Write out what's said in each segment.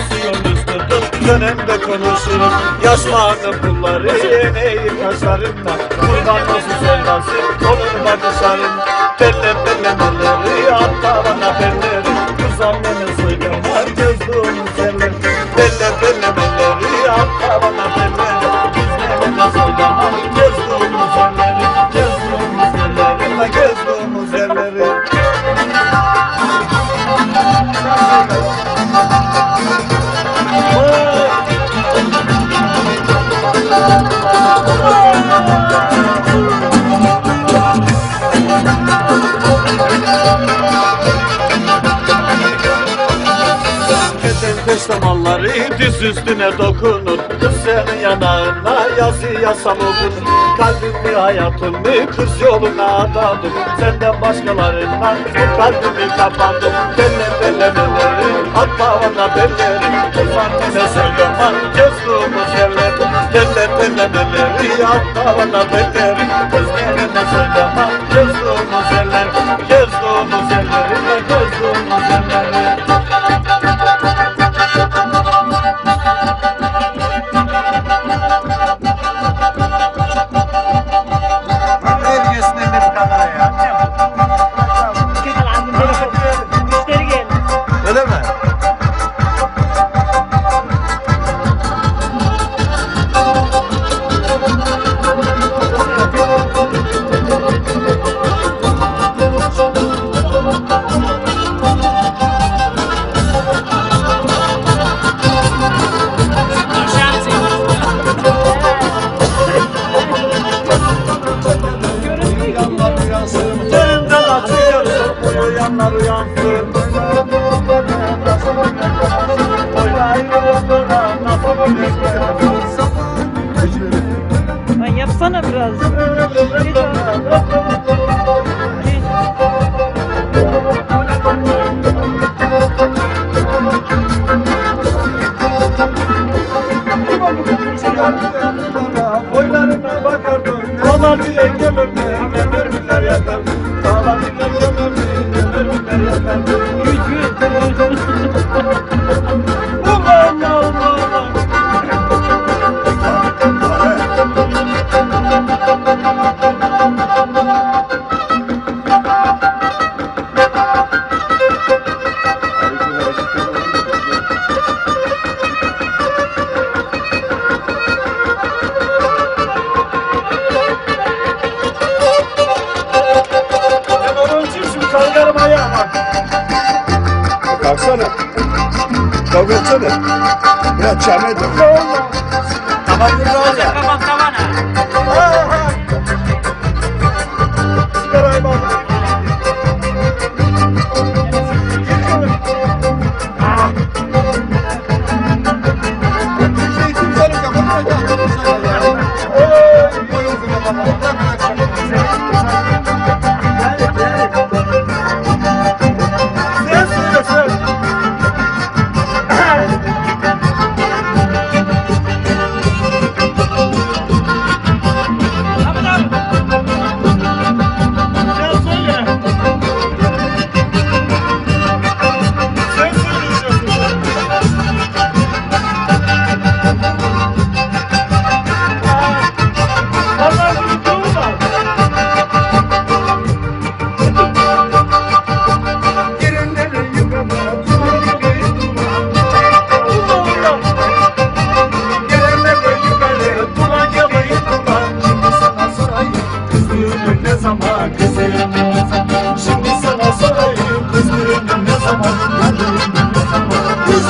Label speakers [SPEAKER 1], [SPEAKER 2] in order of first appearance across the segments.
[SPEAKER 1] yol üstüdür dönemde konuşurum. Yaşlarını pulları yeneği kaşarımda Kurban nasıl sevdası olur bakışarım Belle belle belleri hatta bana belleri Geçen kış malları diz üstüne dokunur. Kız senin yanağına yazı yasam okunur Kalbimi hayatımı kız yoluna adadım Senden başkalarından kalbimi kapadım Belle belle belleri hatta bana belleri Kız annene söyleme gözlüğümü seller Belle belle belleri hatta bana belleri Kız
[SPEAKER 2] Çame de.
[SPEAKER 1] Allah
[SPEAKER 2] Tamam burada ol
[SPEAKER 3] Biz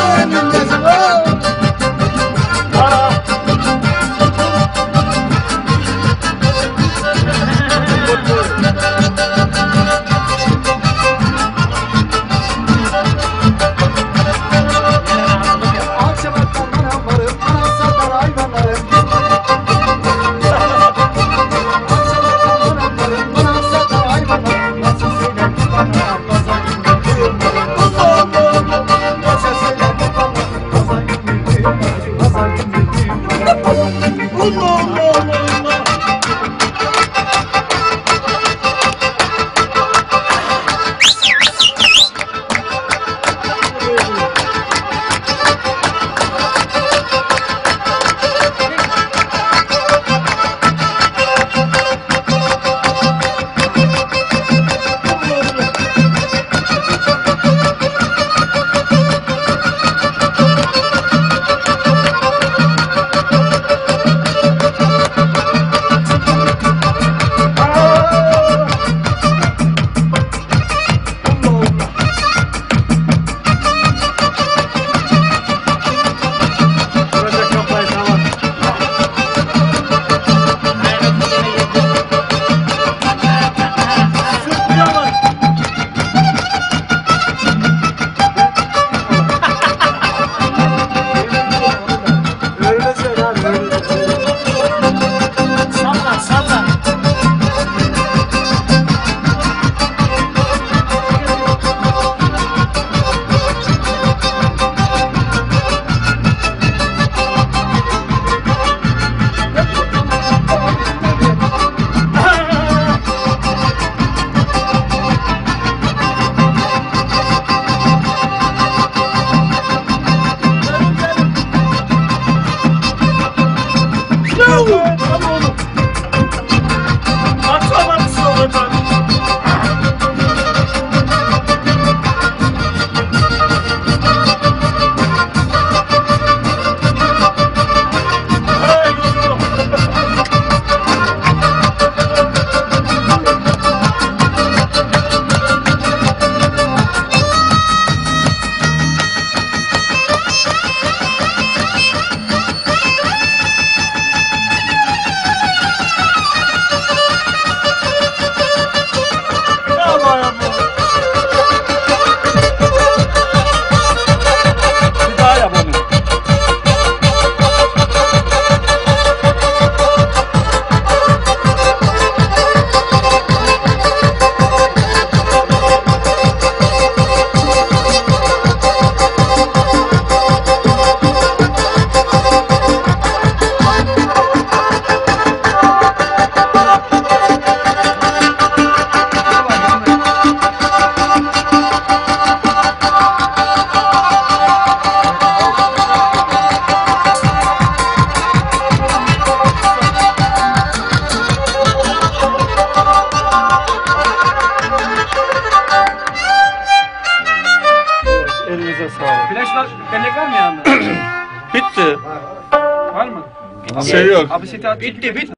[SPEAKER 2] Şey yok.
[SPEAKER 4] Abi seti at. Bitti bitti.